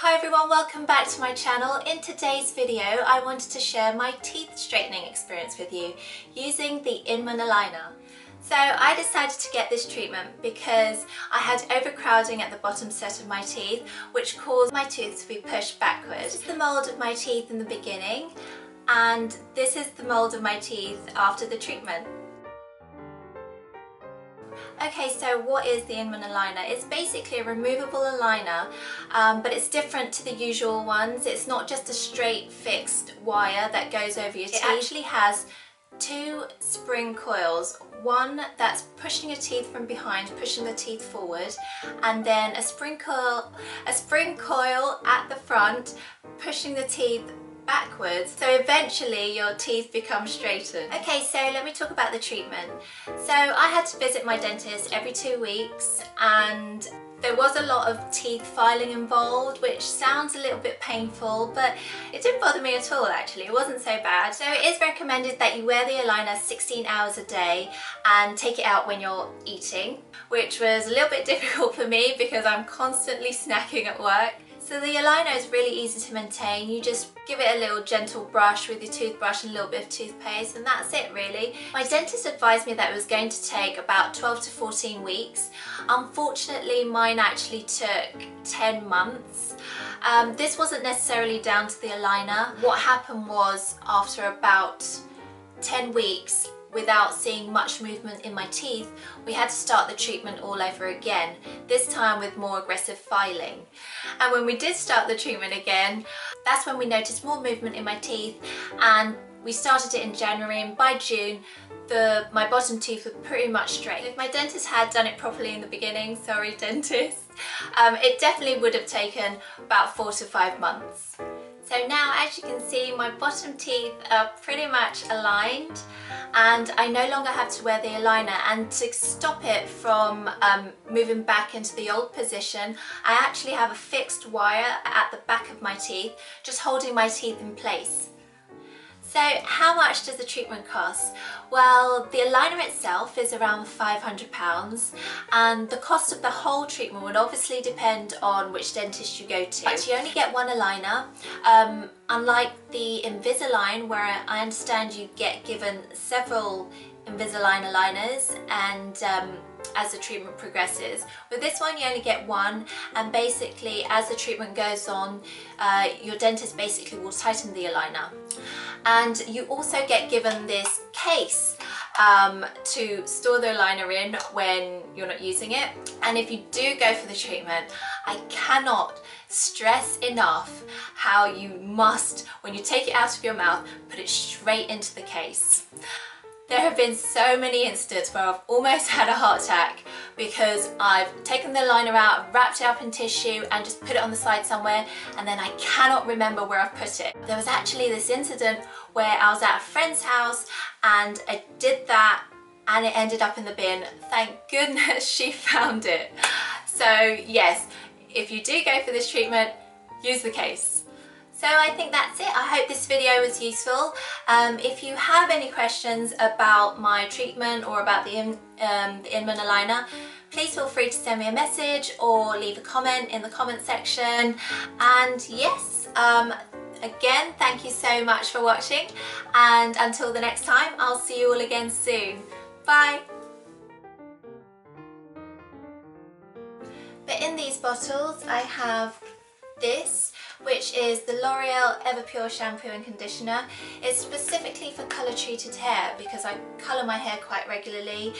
Hi everyone, welcome back to my channel. In today's video I wanted to share my teeth straightening experience with you using the Inman Aligner. So I decided to get this treatment because I had overcrowding at the bottom set of my teeth which caused my tooth to be pushed backwards. This is the mould of my teeth in the beginning and this is the mould of my teeth after the treatment. Okay, so what is the Inman aligner? It's basically a removable aligner, um, but it's different to the usual ones. It's not just a straight fixed wire that goes over your teeth. It actually has two spring coils, one that's pushing your teeth from behind, pushing the teeth forward, and then a spring coil, a spring coil at the front, pushing the teeth backwards so eventually your teeth become straightened. Okay so let me talk about the treatment. So I had to visit my dentist every two weeks and there was a lot of teeth filing involved which sounds a little bit painful but it didn't bother me at all actually, it wasn't so bad. So it is recommended that you wear the aligner 16 hours a day and take it out when you're eating which was a little bit difficult for me because I'm constantly snacking at work. So the aligner is really easy to maintain. You just give it a little gentle brush with your toothbrush and a little bit of toothpaste and that's it really. My dentist advised me that it was going to take about 12 to 14 weeks. Unfortunately mine actually took 10 months. Um, this wasn't necessarily down to the aligner. What happened was after about 10 weeks without seeing much movement in my teeth, we had to start the treatment all over again, this time with more aggressive filing. And when we did start the treatment again, that's when we noticed more movement in my teeth and we started it in January and by June the my bottom teeth were pretty much straight. If my dentist had done it properly in the beginning, sorry dentist, um, it definitely would have taken about four to five months. So now as you can see my bottom teeth are pretty much aligned and I no longer have to wear the aligner and to stop it from um, moving back into the old position I actually have a fixed wire at the back of my teeth just holding my teeth in place. So how much does the treatment cost? Well, the aligner itself is around £500 and the cost of the whole treatment would obviously depend on which dentist you go to. But you only get one aligner, um, unlike the Invisalign where I understand you get given several Invisalign aligners and um, as the treatment progresses. With this one you only get one and basically as the treatment goes on uh, your dentist basically will tighten the aligner. And you also get given this case um, to store the liner in when you're not using it. And if you do go for the treatment, I cannot stress enough how you must, when you take it out of your mouth, put it straight into the case. There have been so many instances where I've almost had a heart attack because I've taken the liner out, wrapped it up in tissue and just put it on the side somewhere and then I cannot remember where I've put it. There was actually this incident where I was at a friend's house and I did that and it ended up in the bin. Thank goodness she found it. So yes, if you do go for this treatment, use the case. So I think that's it. I hope this video was useful. Um, if you have any questions about my treatment or about the, um, the Inman aligner, please feel free to send me a message or leave a comment in the comment section. And yes, um, again, thank you so much for watching. And until the next time, I'll see you all again soon. Bye. But in these bottles, I have this which is the L'Oreal Everpure Shampoo and Conditioner. It's specifically for colour treated hair because I colour my hair quite regularly